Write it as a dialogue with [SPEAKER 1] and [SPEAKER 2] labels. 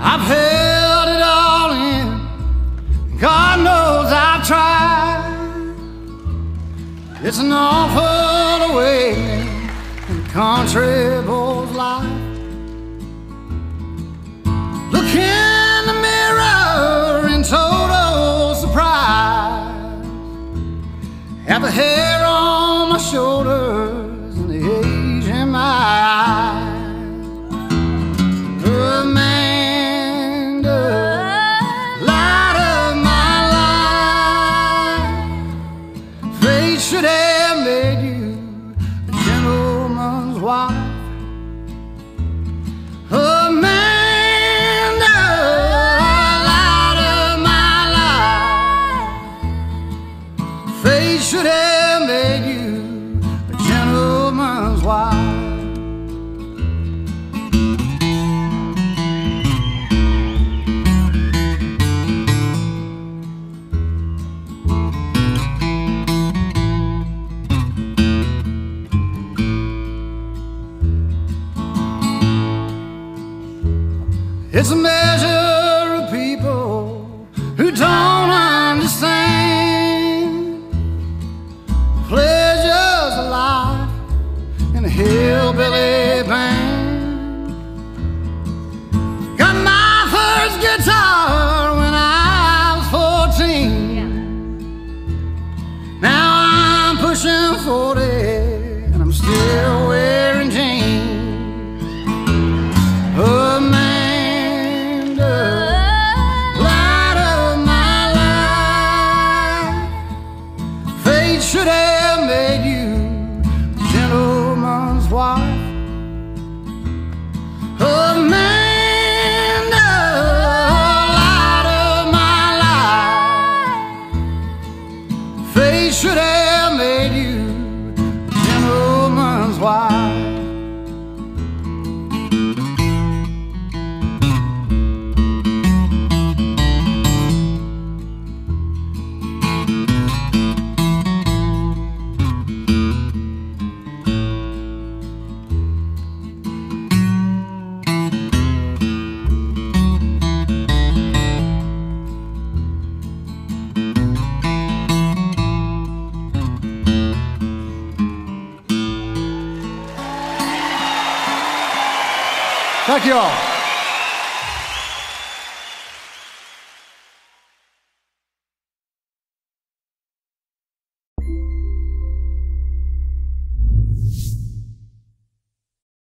[SPEAKER 1] held it all in. God knows I've tried. It's an awful way in country boy's life. Look in the mirror in total surprise at the hair should have made you a gentleman's wife. It's a measure of people who don't understand pleasures of life in a hillbilly band. Got my first guitar when I was 14. Now I'm pushing 40 and I'm still wife. Amanda, light of my life, fate should Thank you all.